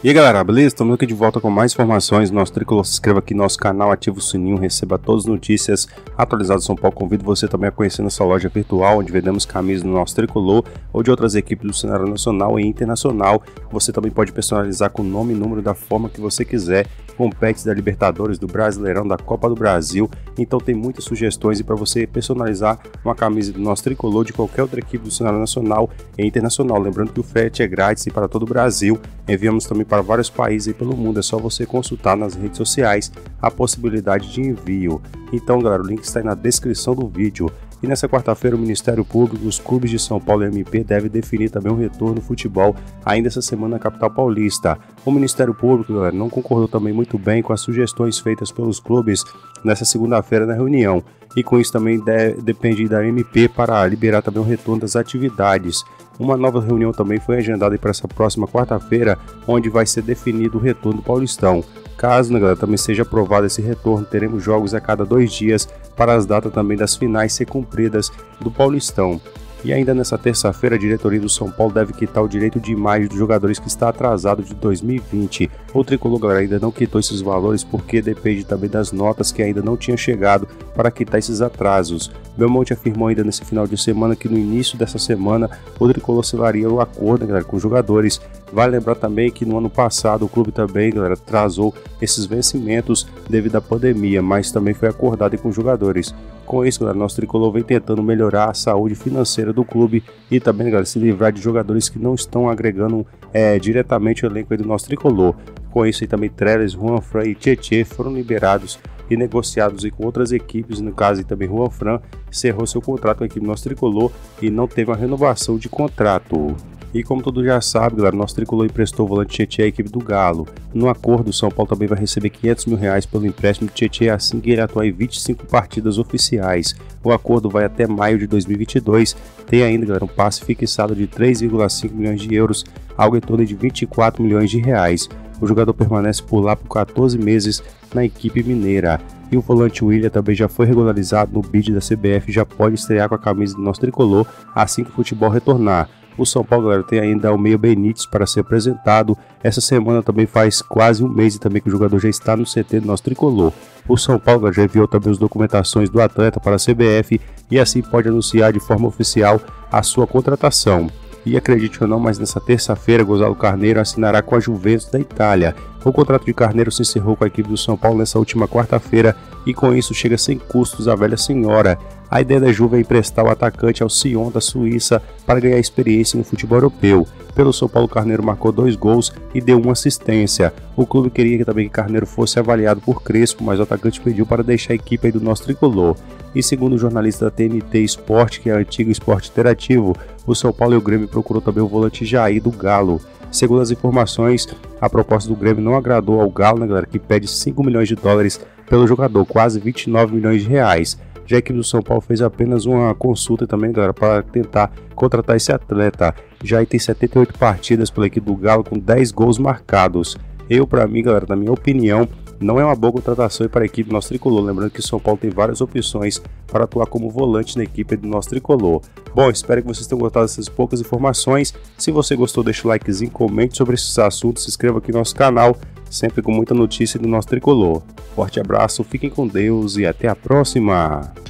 E aí galera, beleza? Estamos aqui de volta com mais informações. Nosso tricolor se inscreva aqui no nosso canal, ativa o sininho, receba todas as notícias atualizadas São Paulo. Convido você também a conhecer nossa loja virtual, onde vendemos camisas do nosso tricolor ou de outras equipes do cenário nacional e internacional. Você também pode personalizar com o nome e número da forma que você quiser, com pets da Libertadores, do Brasileirão, da Copa do Brasil. Então tem muitas sugestões e para você personalizar uma camisa do nosso tricolor de qualquer outra equipe do cenário nacional e internacional. Lembrando que o frete é grátis e para todo o Brasil. Enviamos também para vários países pelo mundo. É só você consultar nas redes sociais a possibilidade de envio. Então, galera, o link está aí na descrição do vídeo. E nessa quarta-feira, o Ministério Público, os clubes de São Paulo e MP devem definir também um retorno no futebol ainda essa semana na capital paulista. O Ministério Público, galera, não concordou também muito bem com as sugestões feitas pelos clubes nessa segunda-feira na reunião. E com isso também de, depende da MP para liberar também o retorno das atividades. Uma nova reunião também foi agendada para essa próxima quarta-feira, onde vai ser definido o retorno do Paulistão. Caso né, galera, também seja aprovado esse retorno, teremos jogos a cada dois dias para as datas também das finais ser cumpridas do Paulistão. E ainda nessa terça-feira, a diretoria do São Paulo deve quitar o direito de imagem dos jogadores que está atrasado de 2020. O tricolor ainda não quitou esses valores porque depende também das notas que ainda não tinham chegado para quitar esses atrasos. Belmonte afirmou ainda nesse final de semana que no início dessa semana o tricolor selaria o acordo galera, com os jogadores. Vale lembrar também que no ano passado o clube também galera, atrasou esses vencimentos devido à pandemia, mas também foi acordado com os jogadores. Com isso, galera, nosso tricolor vem tentando melhorar a saúde financeira do clube e também galera, se livrar de jogadores que não estão agregando é, diretamente o elenco do nosso tricolor. Com isso, também Trellis, Juan Fran e Tietê foram liberados e negociados com outras equipes, no caso também Juan Fran encerrou seu contrato com a equipe nosso tricolor e não teve uma renovação de contrato. E como todo já sabe, galera, nosso tricolor emprestou o volante Tietchan à equipe do Galo. No acordo, o São Paulo também vai receber 500 mil reais pelo empréstimo de Tietchan assim que ele atuar em 25 partidas oficiais. O acordo vai até maio de 2022. Tem ainda, galera, um passe fixado de 3,5 milhões de euros, algo em torno de 24 milhões de reais. O jogador permanece por lá por 14 meses na equipe mineira. E o volante William também já foi regularizado no bid da CBF já pode estrear com a camisa do nosso tricolor assim que o futebol retornar. O São Paulo, galera, tem ainda o meio Benítez para ser apresentado. Essa semana também faz quase um mês também que o jogador já está no CT do nosso tricolor. O São Paulo galera, já enviou também as documentações do atleta para a CBF e assim pode anunciar de forma oficial a sua contratação. E acredite ou não, mas nessa terça-feira, Gonzalo Carneiro assinará com a Juventus da Itália. O contrato de Carneiro se encerrou com a equipe do São Paulo nessa última quarta-feira e com isso chega sem custos à velha senhora. A ideia da Juve é emprestar o atacante ao Sion da Suíça para ganhar experiência no futebol europeu. Pelo São Paulo, Carneiro marcou dois gols e deu uma assistência. O clube queria que também que Carneiro fosse avaliado por Crespo, mas o atacante pediu para deixar a equipe do nosso tricolor. E segundo o jornalista da TNT Esporte, que é antigo esporte interativo, o São Paulo e o Grêmio procurou também o volante Jair do Galo. Segundo as informações, a proposta do Grêmio não agradou ao Galo, né, galera, que pede 5 milhões de dólares pelo jogador, quase 29 milhões de reais. Já a equipe do São Paulo fez apenas uma consulta também, galera, para tentar contratar esse atleta. Já tem 78 partidas pela equipe do Galo com 10 gols marcados. Eu, para mim, galera, na minha opinião, não é uma boa contratação para a equipe do nosso tricolor. Lembrando que o São Paulo tem várias opções para atuar como volante na equipe do nosso tricolor. Bom, espero que vocês tenham gostado dessas poucas informações. Se você gostou, deixa o likezinho, comente sobre esses assuntos, se inscreva aqui no nosso canal, sempre com muita notícia do nosso tricolor. Forte abraço, fiquem com Deus e até a próxima!